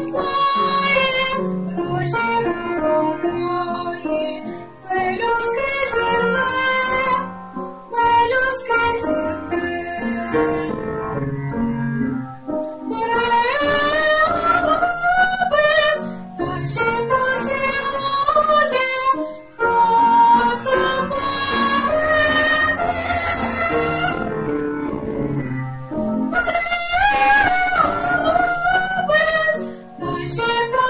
this life.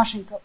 Машенька,